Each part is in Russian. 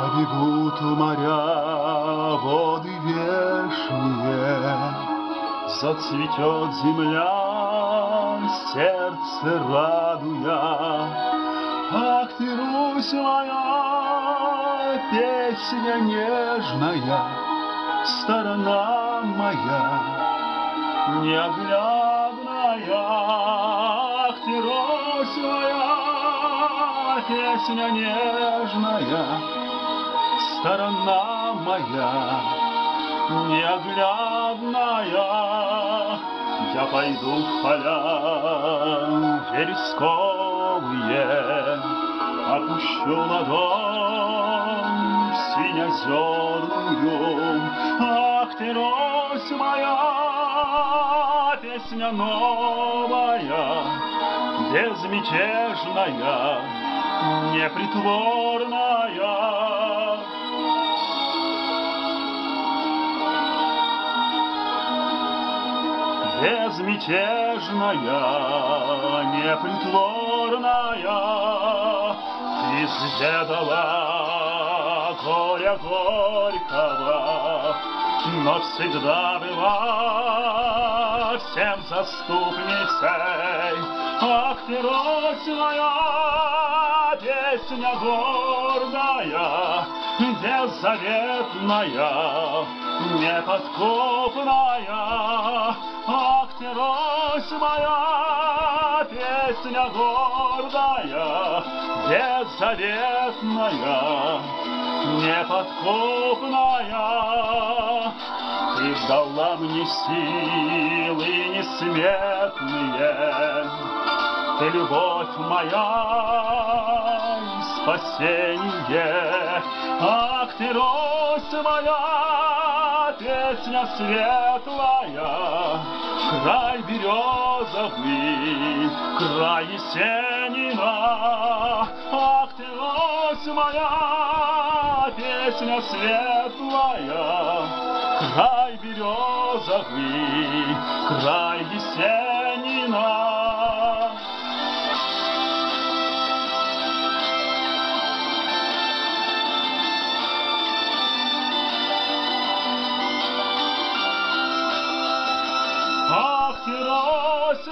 Побегут в моря воды вешние, Зацветет земля, сердце радуя. Ах ты, Русь моя, песня нежная, Сторона моя неоглядная. Песня нежная, Сторона моя неоглядная. Я пойду в поля вересковые, Опущу ладонь синязерную. Ах ты, Русь моя, песня новая, Безмятежная, непритворная. безмятежная, непритворная, Изведала горя горького, но всегда была всем заступницей. Ах ты, моя, песня гордая, беззаветная, неподкупная. Ах ты, Русь моя, песня гордая, беззаветная, неподкупная. Ты дала мне силы несметные, Ты любовь моя спасение. Ах ты, Русь моя, песня светлая, Край березовый, край Есенина. Ах ты, Русь моя, песня светлая, Край березовый, край Есенина.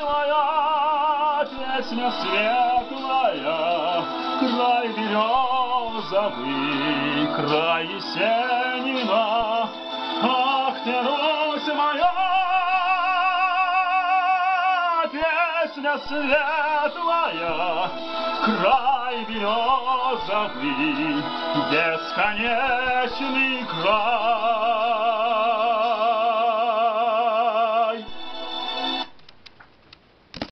Моя, песня светлая, Край березовый, край Есенина. Ах ты, Русь моя, песня светлая, Край березовый, бесконечный край.